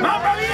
¡Más